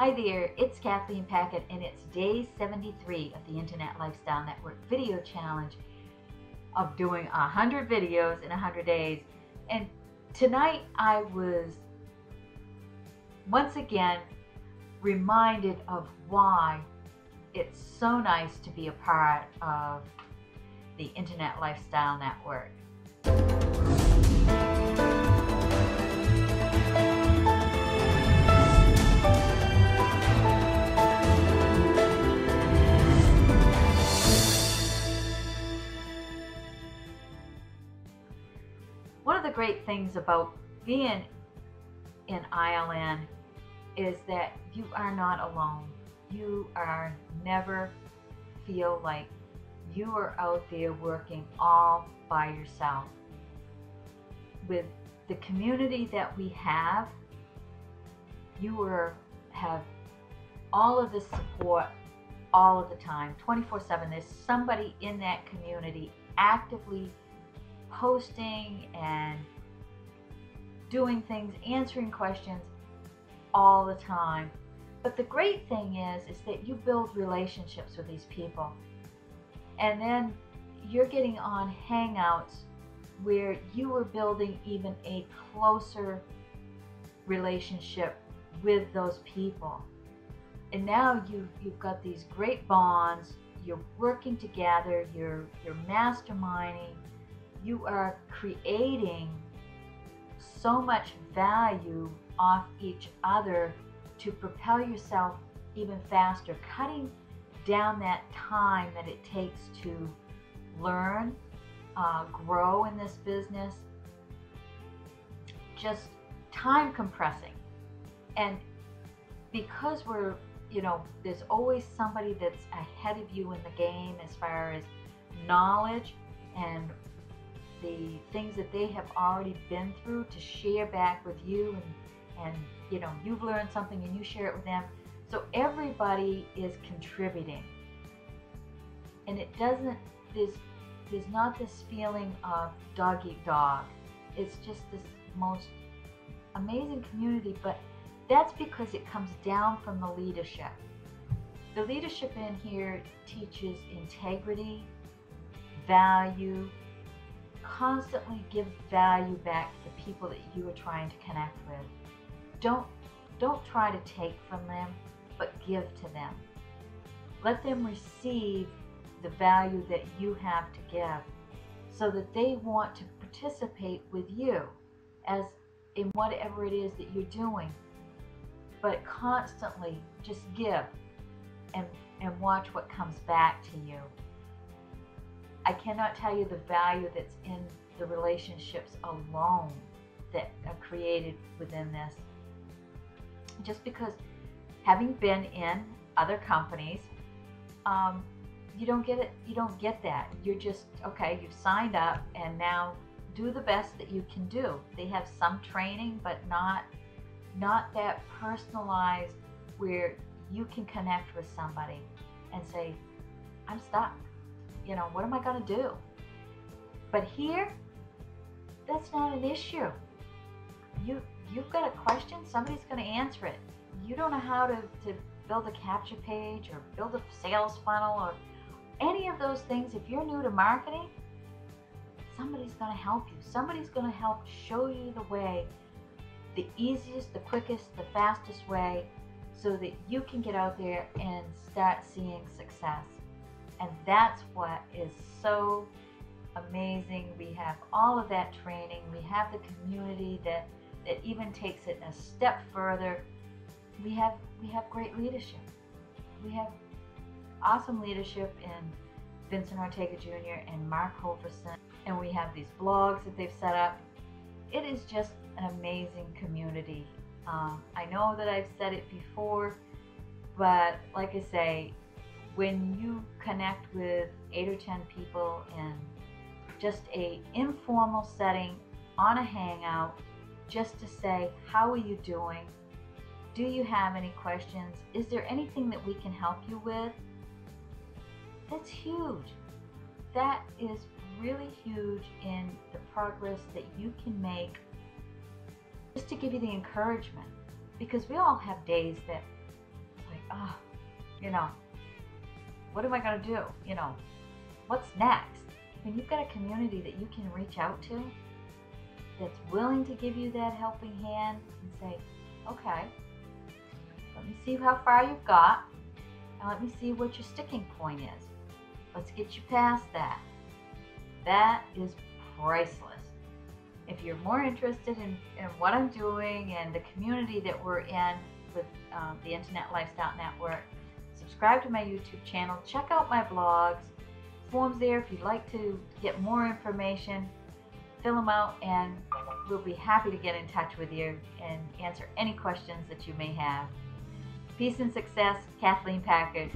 Hi there, it's Kathleen Packard, and it's day 73 of the Internet Lifestyle Network video challenge of doing 100 videos in 100 days. And tonight I was once again reminded of why it's so nice to be a part of the Internet Lifestyle Network. Great things about being in ILN is that you are not alone. You are never feel like you are out there working all by yourself. With the community that we have, you are have all of the support all of the time, 24/7. There's somebody in that community actively posting and doing things, answering questions all the time. But the great thing is is that you build relationships with these people. And then you're getting on hangouts where you are building even a closer relationship with those people. And now you've, you've got these great bonds, you're working together, you're you're masterminding, you are creating so much value off each other to propel yourself even faster, cutting down that time that it takes to learn, uh, grow in this business, just time compressing. And because we're, you know, there's always somebody that's ahead of you in the game as far as knowledge and the things that they have already been through to share back with you and, and you know you've learned something and you share it with them. So everybody is contributing. And it doesn't there's there's not this feeling of dog eat dog. It's just this most amazing community but that's because it comes down from the leadership. The leadership in here teaches integrity value constantly give value back to the people that you are trying to connect with. Don't don't try to take from them, but give to them. Let them receive the value that you have to give so that they want to participate with you as in whatever it is that you're doing. But constantly just give and and watch what comes back to you. I cannot tell you the value that's in the relationships alone that are created within this. Just because having been in other companies, um, you don't get it. You don't get that. You're just okay. You've signed up, and now do the best that you can do. They have some training, but not not that personalized where you can connect with somebody and say, "I'm stuck." You know, what am I going to do? But here, that's not an issue. You you've got a question, somebody's going to answer it. You don't know how to, to build a capture page or build a sales funnel or any of those things. If you're new to marketing, somebody's going to help you. Somebody's going to help show you the way, the easiest, the quickest, the fastest way so that you can get out there and start seeing success. And that's what is so amazing. We have all of that training. We have the community that, that even takes it a step further. We have we have great leadership. We have awesome leadership in Vincent Ortega Jr. and Mark Hoverson. And we have these blogs that they've set up. It is just an amazing community. Um, I know that I've said it before, but like I say, when you connect with eight or ten people in just a informal setting on a hangout just to say how are you doing? Do you have any questions? Is there anything that we can help you with? That's huge. That is really huge in the progress that you can make just to give you the encouragement because we all have days that like, oh, you know, what am I going to do? You know, what's next? When you've got a community that you can reach out to that's willing to give you that helping hand and say, okay, let me see how far you've got and let me see what your sticking point is. Let's get you past that. That is priceless. If you're more interested in, in what I'm doing and the community that we're in with um, the Internet Lifestyle Network, subscribe to my YouTube channel, check out my blogs, forms there if you'd like to get more information, fill them out, and we'll be happy to get in touch with you and answer any questions that you may have. Peace and success, Kathleen Packard.